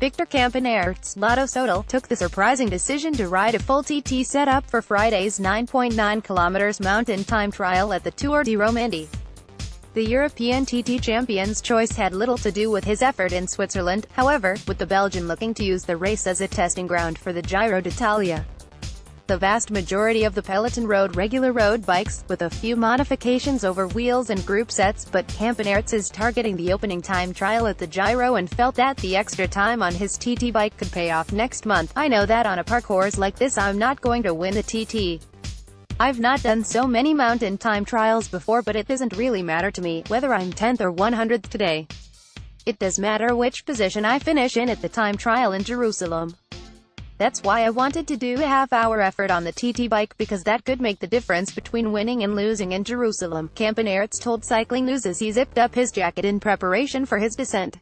Victor Campenaerts Lotto Soudal took the surprising decision to ride a full TT setup for Friday's 9.9 km mountain time trial at the Tour de Romandie. The European TT champion's choice had little to do with his effort in Switzerland, however, with the Belgian looking to use the race as a testing ground for the Giro d'Italia. The vast majority of the peloton rode regular road bikes, with a few modifications over wheels and group sets, but Campenaerts is targeting the opening time trial at the Giro and felt that the extra time on his TT bike could pay off next month. I know that on a parcours like this I'm not going to win the TT. I've not done so many mountain time trials before but it doesn't really matter to me, whether I'm 10th or 100th today. It does matter which position I finish in at the time trial in Jerusalem. That's why I wanted to do a half-hour effort on the TT bike because that could make the difference between winning and losing in Jerusalem. Campenaerts told Cycling News as he zipped up his jacket in preparation for his descent.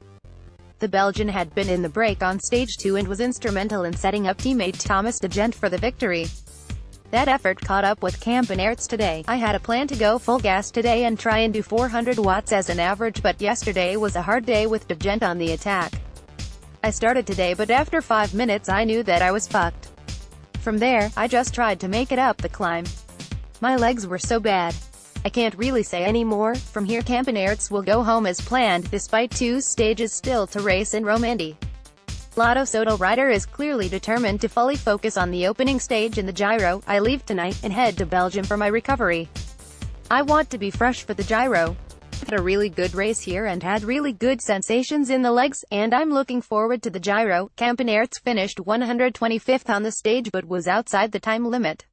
The Belgian had been in the break on stage 2 and was instrumental in setting up teammate Thomas De Gendt for the victory. That effort caught up with Campenaerts today. I had a plan to go full gas today and try and do 400 watts as an average but yesterday was a hard day with De Gendt on the attack. I started today but after 5 minutes I knew that I was fucked. From there, I just tried to make it up the climb. My legs were so bad. I can't really say any more. From here Campenaerts will go home as planned, despite two stages still to race in Romandie. Lotto Soudal rider is clearly determined to fully focus on the opening stage in the Giro. I leave tonight and head to Belgium for my recovery. I want to be fresh for the Giro had a really good race here and had really good sensations in the legs, and I'm looking forward to the Giro. Campenaerts finished 125th on the stage but was outside the time limit.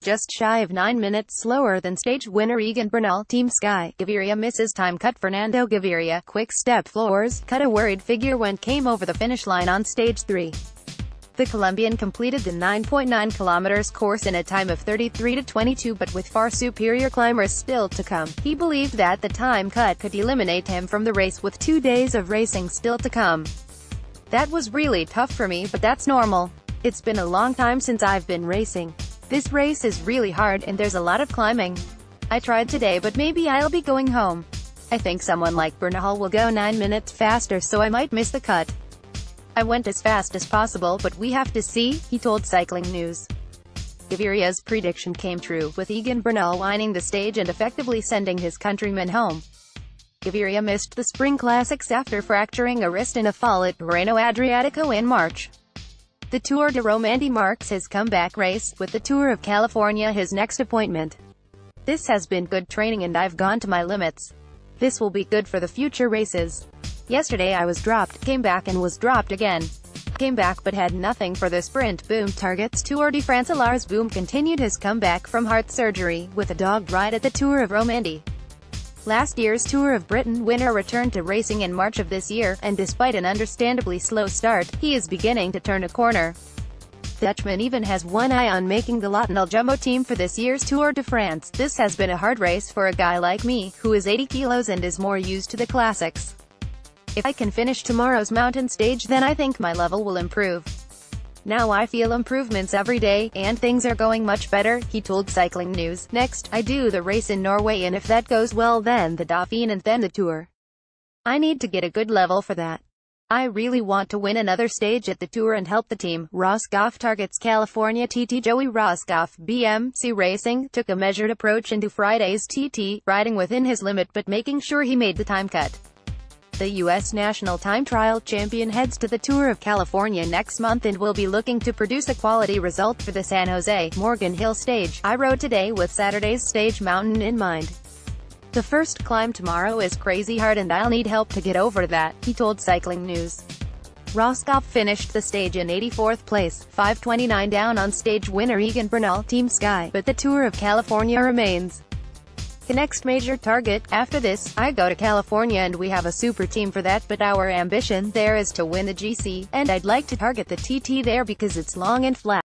Just shy of 9 minutes slower than stage winner Egan Bernal, Team Sky. Gaviria misses time cut Fernando Gaviria, quick step floors, cut a worried figure when came over the finish line on stage 3. The Colombian completed the 9.9 kilometers course in a time of 33 to 22 but with far superior climbers still to come. He believed that the time cut could eliminate him from the race with two days of racing still to come. That was really tough for me but that's normal. It's been a long time since I've been racing. This race is really hard and there's a lot of climbing. I tried today but maybe I'll be going home. I think someone like Bernal will go 9 minutes faster so I might miss the cut. I went as fast as possible but we have to see, he told Cycling News. Gaviria's prediction came true, with Egan Bernal lining the stage and effectively sending his countrymen home. Gaviria missed the Spring Classics after fracturing a wrist in a fall at Tirreno Adriatico in March. The Tour de Romandie marks his comeback race, with the Tour of California his next appointment. This has been good training and I've gone to my limits. This will be good for the future races. Yesterday I was dropped, came back and was dropped again. Came back but had nothing for the sprint. Boom targets Tour de France Lars Boom continued his comeback from heart surgery, with a dog ride at the Tour of Romandie. Last year's Tour of Britain winner returned to racing in March of this year, and despite an understandably slow start, he is beginning to turn a corner. Dutchman even has one eye on making the LottoNL-Jumbo team for this year's Tour de France. This has been a hard race for a guy like me, who is 80 kilos and is more used to the classics. If I can finish tomorrow's mountain stage then I think my level will improve. Now I feel improvements every day, and things are going much better, he told Cycling News. Next, I do the race in Norway and if that goes well then the Dauphiné and then the Tour. I need to get a good level for that. I really want to win another stage at the Tour and help the team. Rosskopf targets California TT Joey Rosskopf, BMC Racing, took a measured approach into Friday's TT, riding within his limit but making sure he made the time cut. The U.S. national time trial champion heads to the Tour of California next month and will be looking to produce a quality result for the San Jose, Morgan Hill stage. I rode today with Saturday's stage mountain in mind. The first climb tomorrow is crazy hard and I'll need help to get over that, he told Cycling News. Rosskopf finished the stage in 84th place, 529 down on stage winner Egan Bernal, Team Sky, but the Tour of California remains the next major target. After this, I go to California and we have a super team for that but our ambition there is to win the GC, and I'd like to target the TT there because it's long and flat.